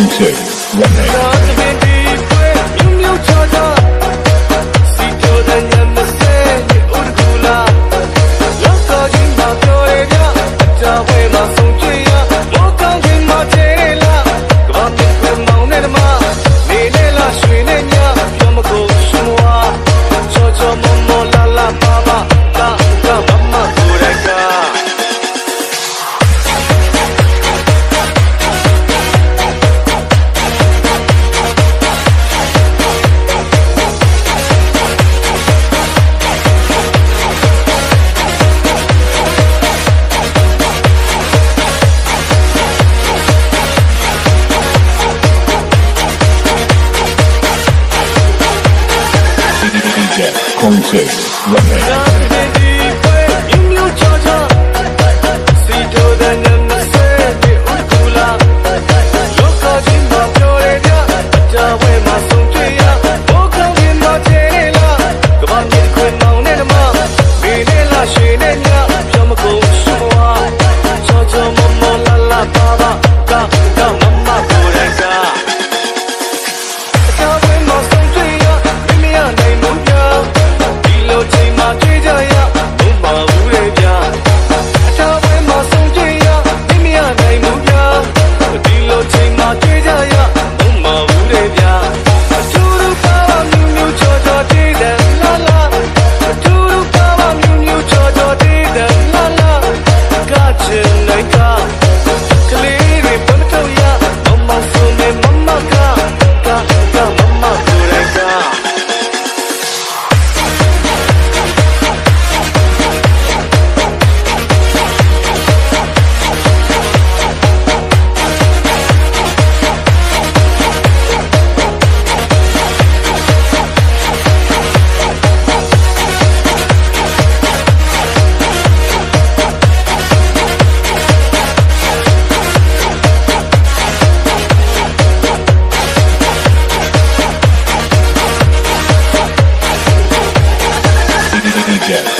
Kong 2 DJ Kong 2